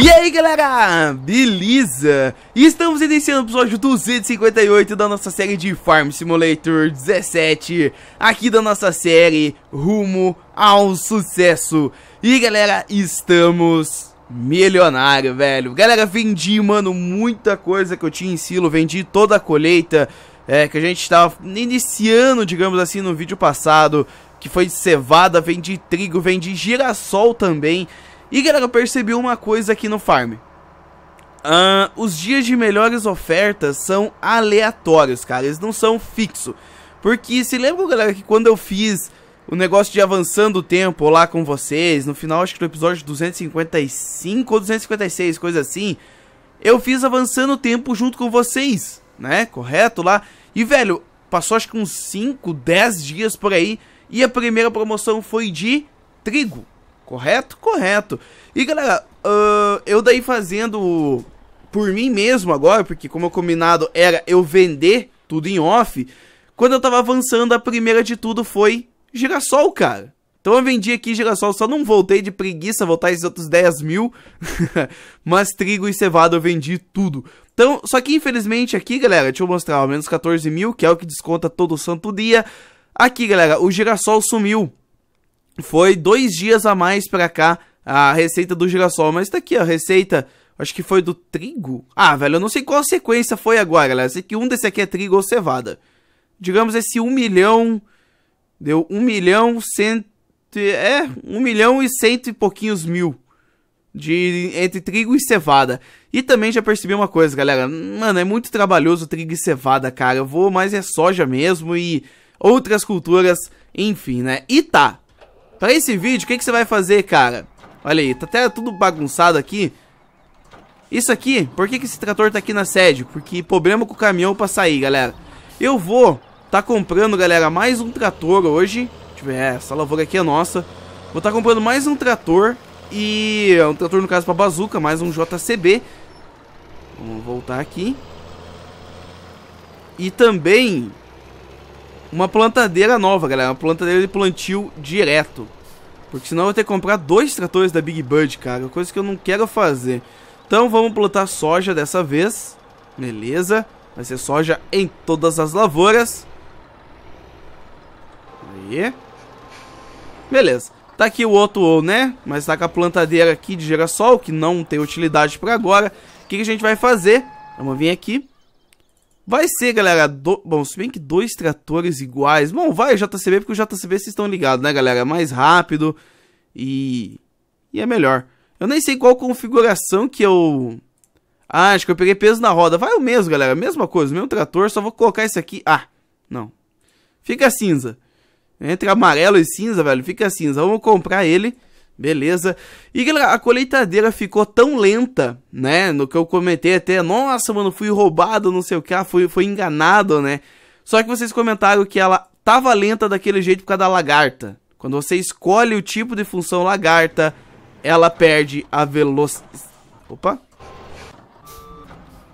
E aí galera, beleza? Estamos iniciando o episódio 258 da nossa série de Farm Simulator 17 Aqui da nossa série Rumo ao Sucesso. E galera, estamos milionário, velho. Galera, vendi, mano, muita coisa que eu tinha em silo Vendi toda a colheita é, que a gente estava iniciando, digamos assim, no vídeo passado Que foi de cevada, vendi trigo, vendi girassol também e galera, eu percebi uma coisa aqui no farm. Uh, os dias de melhores ofertas são aleatórios, cara. Eles não são fixos. Porque se lembra, galera, que quando eu fiz o negócio de avançando o tempo lá com vocês, no final acho que do episódio 255 ou 256, coisa assim, eu fiz avançando o tempo junto com vocês, né? Correto lá. E velho, passou acho que uns 5, 10 dias por aí e a primeira promoção foi de trigo. Correto? Correto. E galera, uh, eu daí fazendo por mim mesmo agora, porque como o combinado era eu vender tudo em off, quando eu tava avançando, a primeira de tudo foi girassol, cara. Então eu vendi aqui girassol, só não voltei de preguiça voltar esses outros 10 mil, mas trigo e cevada eu vendi tudo. Então, só que infelizmente aqui, galera, deixa eu mostrar, menos 14 mil, que é o que desconta todo santo dia. Aqui, galera, o girassol sumiu foi dois dias a mais pra cá a receita do girassol. Mas tá aqui, ó, a receita, acho que foi do trigo. Ah, velho, eu não sei qual sequência foi agora, galera. Sei que um desse aqui é trigo ou cevada. Digamos esse um milhão, deu um milhão cento... É, um milhão e cento e pouquinhos mil. De, entre trigo e cevada. E também já percebi uma coisa, galera. Mano, é muito trabalhoso trigo e cevada, cara. Eu vou mais é soja mesmo e outras culturas, enfim, né? E tá, Pra esse vídeo, o que, que você vai fazer, cara? Olha aí, tá até tudo bagunçado aqui. Isso aqui, por que, que esse trator tá aqui na sede? Porque problema com o caminhão pra sair, galera. Eu vou tá comprando, galera, mais um trator hoje. Ver, é, essa lavoura aqui é nossa. Vou tá comprando mais um trator. E é um trator, no caso, pra bazuca, mais um JCB. Vamos voltar aqui. E também uma plantadeira nova, galera. Uma plantadeira de plantio direto. Porque senão eu vou ter que comprar dois tratores da Big Bird, cara. Coisa que eu não quero fazer. Então vamos plantar soja dessa vez. Beleza. Vai ser soja em todas as lavouras. Aí. Beleza. Tá aqui o outro, né? Mas tá com a plantadeira aqui de girassol, que não tem utilidade por agora. O que, que a gente vai fazer? Vamos vir aqui. Vai ser, galera, do... bom, se bem que dois tratores iguais. Bom, vai JCB, porque o JCB vocês estão ligados, né, galera? É mais rápido e... e é melhor. Eu nem sei qual configuração que eu... Ah, acho que eu peguei peso na roda. Vai o mesmo, galera, mesma coisa, mesmo trator, só vou colocar esse aqui. Ah, não. Fica cinza. Entre amarelo e cinza, velho, fica cinza. Vamos comprar ele Beleza. E galera, a colheitadeira ficou tão lenta, né? No que eu comentei até, nossa, mano, fui roubado, não sei o que, ah, fui, fui enganado, né? Só que vocês comentaram que ela tava lenta daquele jeito por causa da lagarta. Quando você escolhe o tipo de função lagarta, ela perde a velocidade. Opa.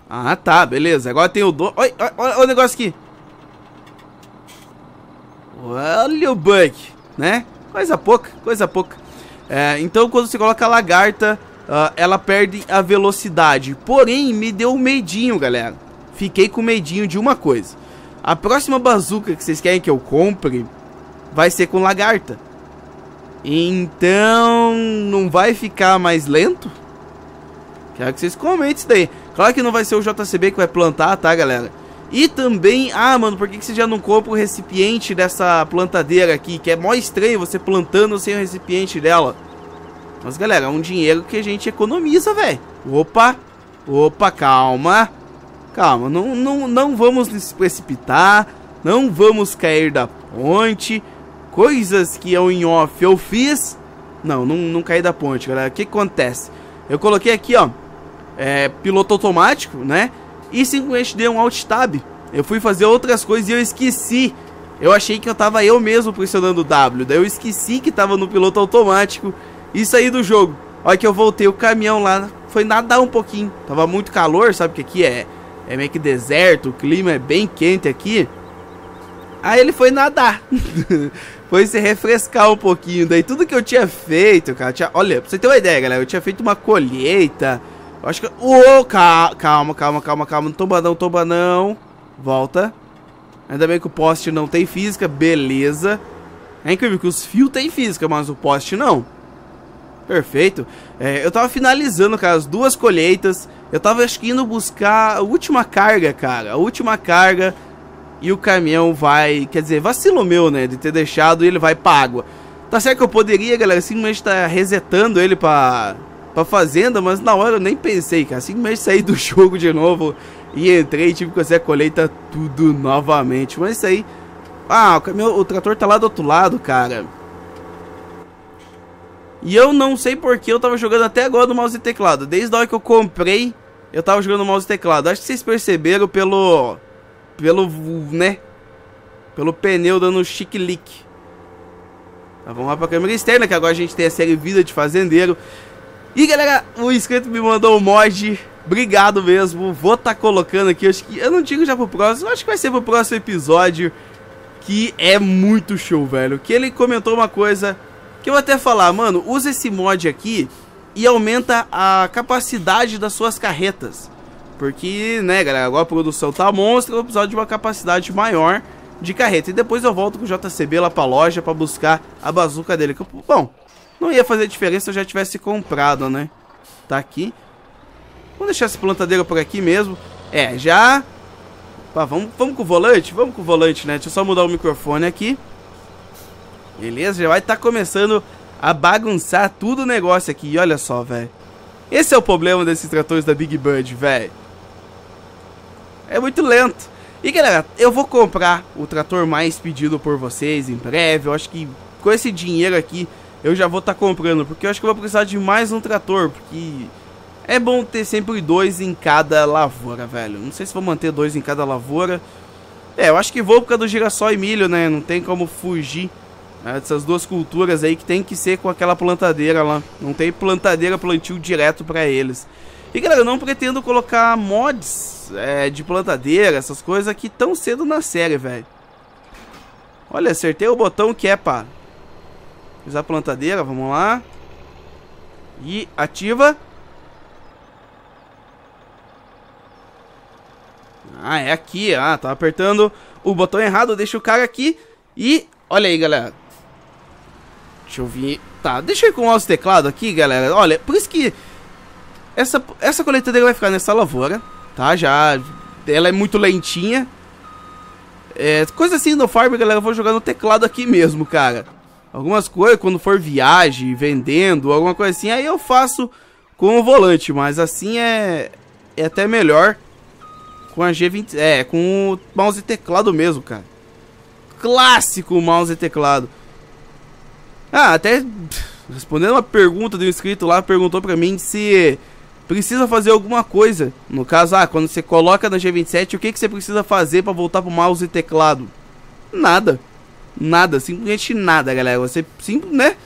Ah, tá, beleza. Agora tem o do... Olha, olha, olha o negócio aqui. Olha o bug, né? Coisa pouca, coisa pouca. É, então quando você coloca a lagarta, uh, ela perde a velocidade. Porém, me deu um medinho, galera. Fiquei com medinho de uma coisa. A próxima bazuca que vocês querem que eu compre vai ser com lagarta. Então, não vai ficar mais lento? Quero que vocês comentem isso daí. Claro que não vai ser o JCB que vai plantar, tá, galera? E também, ah, mano, por que, que você já não compra o recipiente dessa plantadeira aqui? Que é mó estranho você plantando sem o recipiente dela. Mas, galera, é um dinheiro que a gente economiza, velho. Opa, opa, calma. Calma, não, não, não vamos nos precipitar. Não vamos cair da ponte. Coisas que eu em off eu fiz. Não, não, não caí da ponte, galera. O que, que acontece? Eu coloquei aqui, ó. É, piloto automático, né? E simplesmente dei um alt tab. Eu fui fazer outras coisas e eu esqueci. Eu achei que eu tava eu mesmo pressionando o W. Daí eu esqueci que tava no piloto automático e saí do jogo. Olha que eu voltei o caminhão lá. Foi nadar um pouquinho. Tava muito calor, sabe que aqui é, é meio que deserto. O clima é bem quente aqui. Aí ele foi nadar. foi se refrescar um pouquinho. Daí tudo que eu tinha feito, cara. Tinha... Olha, pra você ter uma ideia, galera. Eu tinha feito uma colheita. Eu acho que. Oh, calma, calma, calma, calma. Não tomba não, tomba não. Volta. Ainda bem que o poste não tem física. Beleza. É incrível que os fios têm física, mas o poste não. Perfeito. É, eu tava finalizando, cara, as duas colheitas. Eu tava, acho que, indo buscar a última carga, cara. A última carga. E o caminhão vai... Quer dizer, vacilo meu, né? De ter deixado e ele vai pra água. Tá certo que eu poderia, galera, simplesmente tá resetando ele pra, pra fazenda. Mas na hora eu nem pensei, cara. Simplesmente saí do jogo de novo. E entrei tive que fazer a colheita tudo novamente. Mas isso aí... Ah, o, caminhão, o trator tá lá do outro lado, cara. E eu não sei porque eu tava jogando até agora no mouse e teclado. Desde a hora que eu comprei, eu tava jogando no mouse e teclado. Acho que vocês perceberam pelo... Pelo, né? Pelo pneu dando chique-lique. Tá, vamos lá pra câmera externa, que agora a gente tem a série Vida de Fazendeiro. E galera, o inscrito me mandou um mod. Obrigado mesmo. Vou estar tá colocando aqui. Acho que eu não digo já pro próximo. Acho que vai ser pro próximo episódio. Que é muito show, velho. Que ele comentou uma coisa que eu vou até falar, mano, usa esse mod aqui e aumenta a capacidade das suas carretas. Porque, né, galera, agora a produção tá monstra, eu preciso de uma capacidade maior de carreta. E depois eu volto com o JCB lá pra loja pra buscar a bazuca dele. Bom, não ia fazer diferença se eu já tivesse comprado, né? Tá aqui. Vamos deixar essa plantadeira por aqui mesmo. É, já... Pá, vamos, vamos com o volante? Vamos com o volante, né? Deixa eu só mudar o microfone aqui. Beleza? Já vai estar tá começando a bagunçar tudo o negócio aqui. E olha só, velho. Esse é o problema desses tratores da Big Bird, velho. É muito lento. E galera, eu vou comprar o trator mais pedido por vocês em breve. Eu acho que com esse dinheiro aqui eu já vou estar tá comprando. Porque eu acho que eu vou precisar de mais um trator. Porque é bom ter sempre dois em cada lavoura, velho. Não sei se vou manter dois em cada lavoura. É, eu acho que vou por causa do girassol e milho, né? Não tem como fugir é, dessas duas culturas aí que tem que ser com aquela plantadeira lá. Não tem plantadeira plantio direto para eles. E galera, eu não pretendo colocar mods é, de plantadeira, essas coisas aqui tão cedo na série, velho. Olha, acertei o botão que é pá. Usar plantadeira, vamos lá. E ativa. Ah, é aqui. Ah, tá apertando o botão errado. Deixa o cara aqui. E olha aí, galera. Deixa eu vir... Tá, deixa eu ir com o mouse teclado aqui, galera. Olha, por isso que essa, essa colheitadeira vai ficar nessa lavoura, tá? Já... Ela é muito lentinha. É, coisa assim no farm, galera, eu vou jogar no teclado aqui mesmo, cara. Algumas coisas, quando for viagem, vendendo, alguma coisa assim, aí eu faço com o volante. Mas assim é, é até melhor com a G20... É, com o mouse e teclado mesmo, cara. Clássico mouse e teclado. Ah, até respondendo uma pergunta do inscrito lá, perguntou pra mim se precisa fazer alguma coisa. No caso, ah, quando você coloca na G27, o que, que você precisa fazer para voltar pro mouse e teclado? Nada. Nada, simplesmente nada, galera. Você simples, né?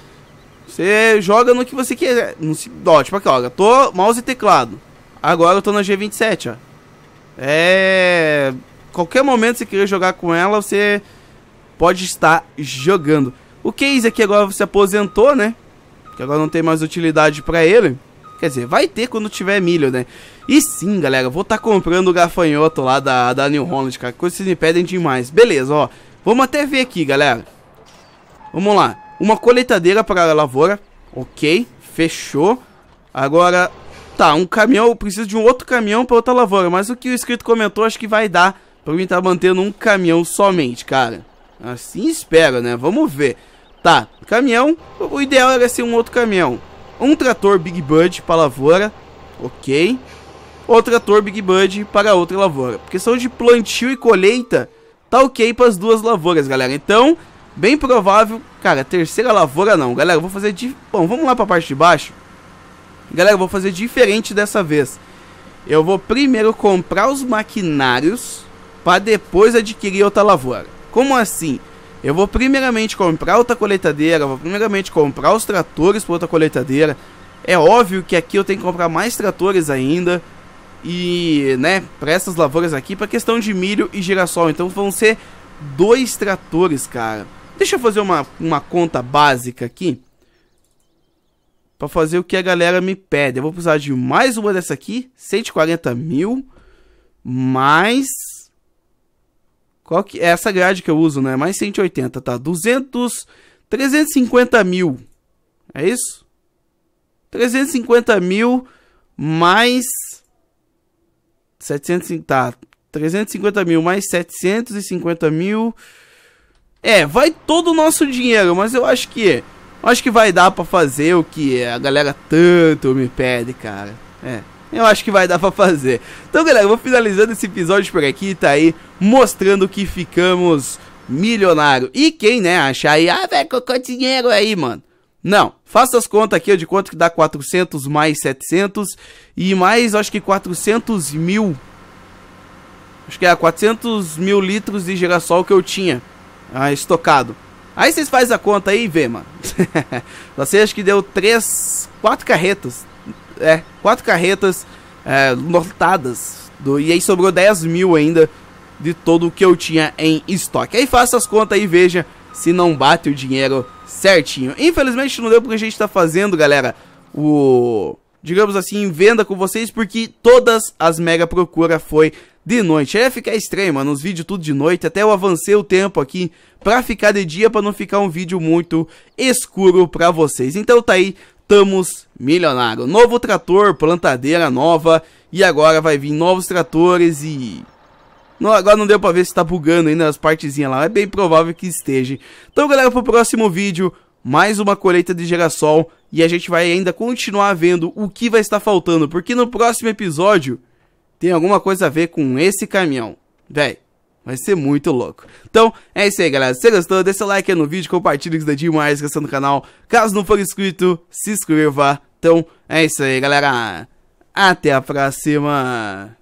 Você joga no que você quer. No, ó, tipo aqui, ó. Tô mouse e teclado. Agora eu tô na G27, ó. É. Qualquer momento que você querer jogar com ela, você pode estar jogando. O Case aqui agora se aposentou, né? Que agora não tem mais utilidade pra ele. Quer dizer, vai ter quando tiver milho, né? E sim, galera, vou estar tá comprando o gafanhoto lá da, da New Holland, cara. Coisa vocês me pedem demais. Beleza, ó. Vamos até ver aqui, galera. Vamos lá. Uma coletadeira para a lavoura. Ok, fechou. Agora, tá, um caminhão. Eu preciso de um outro caminhão para outra lavoura. Mas o que o inscrito comentou, acho que vai dar para mim estar tá mantendo um caminhão somente, cara. Assim espero, né? Vamos ver. Tá, caminhão. O ideal era ser um outro caminhão. Um trator Big Bud para lavoura. Ok. Outro trator Big Bud para outra lavoura. Porque são de plantio e colheita. Tá ok para as duas lavouras, galera. Então, bem provável... Cara, terceira lavoura não. Galera, vou fazer... De... Bom, vamos lá para a parte de baixo. Galera, vou fazer diferente dessa vez. Eu vou primeiro comprar os maquinários para depois adquirir outra lavoura. Como assim? Eu vou primeiramente comprar outra colheitadeira, vou primeiramente comprar os tratores para outra colheitadeira. É óbvio que aqui eu tenho que comprar mais tratores ainda. E, né, para essas lavouras aqui, para questão de milho e girassol. Então vão ser dois tratores, cara. Deixa eu fazer uma, uma conta básica aqui. Pra fazer o que a galera me pede. Eu vou precisar de mais uma dessa aqui. 140 mil. Mais... Qual que é essa grade que eu uso, né? Mais 180, tá? 200... 350 mil. É isso? 350 mil mais 700, tá, 350 mil mais 750 mil. É, vai todo o nosso dinheiro, mas eu acho que, acho que vai dar pra fazer o que a galera tanto me pede, cara. É, eu acho que vai dar pra fazer. Então, galera, eu vou finalizando esse episódio por aqui, tá aí, mostrando que ficamos milionário. E quem, né, achar aí, ah, velho, colocou dinheiro aí, mano. Não, faça as contas aqui de quanto que dá 400 mais 700 e mais, acho que 400 mil. Acho que é 400 mil litros de girassol que eu tinha ah, estocado. Aí vocês fazem a conta aí e vê, mano. Você acha que deu 3, 4 carretas. É, 4 carretas é, lotadas. Do, e aí sobrou 10 mil ainda de todo o que eu tinha em estoque. Aí faça as contas aí e veja se não bate o dinheiro certinho. Infelizmente não deu porque a gente tá fazendo, galera, o... Digamos assim, venda com vocês, porque todas as mega procura foi de noite. Ia ficar estranho, mano, os vídeos tudo de noite. Até eu avancei o tempo aqui pra ficar de dia, pra não ficar um vídeo muito escuro pra vocês. Então tá aí, estamos milionário. Novo trator, plantadeira nova. E agora vai vir novos tratores e não, agora não deu pra ver se tá bugando ainda as partezinhas lá. É bem provável que esteja. Então, galera, pro próximo vídeo, mais uma colheita de girassol. E a gente vai ainda continuar vendo o que vai estar faltando. Porque no próximo episódio tem alguma coisa a ver com esse caminhão. Véi, vai ser muito louco. Então, é isso aí, galera. Se você gostou, deixa o like aí no vídeo, compartilha isso daí mais questão no canal. Caso não for inscrito, se inscreva. Então, é isso aí, galera. Até a próxima.